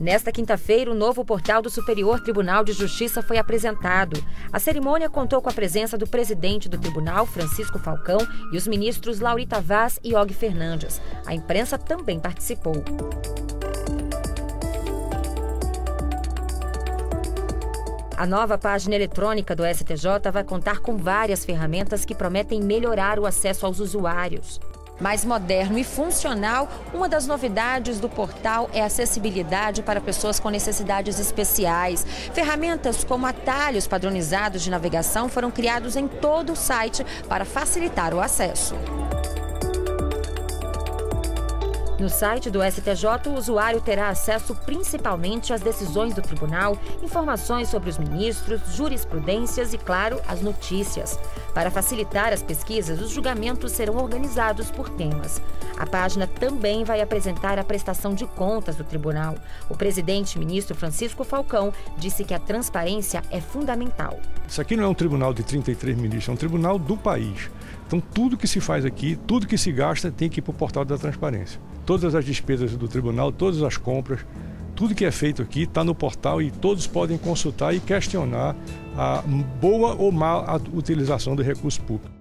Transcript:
Nesta quinta-feira, o novo portal do Superior Tribunal de Justiça foi apresentado. A cerimônia contou com a presença do presidente do tribunal, Francisco Falcão, e os ministros Laurita Vaz e Og Fernandes. A imprensa também participou. A nova página eletrônica do STJ vai contar com várias ferramentas que prometem melhorar o acesso aos usuários. Mais moderno e funcional, uma das novidades do portal é acessibilidade para pessoas com necessidades especiais. Ferramentas como atalhos padronizados de navegação foram criados em todo o site para facilitar o acesso. No site do STJ, o usuário terá acesso principalmente às decisões do tribunal, informações sobre os ministros, jurisprudências e, claro, as notícias. Para facilitar as pesquisas, os julgamentos serão organizados por temas. A página também vai apresentar a prestação de contas do tribunal. O presidente ministro Francisco Falcão disse que a transparência é fundamental. Isso aqui não é um tribunal de 33 ministros, é um tribunal do país. Então, tudo que se faz aqui, tudo que se gasta, tem que ir para o portal da transparência todas as despesas do tribunal, todas as compras, tudo que é feito aqui está no portal e todos podem consultar e questionar a boa ou má utilização do recurso público.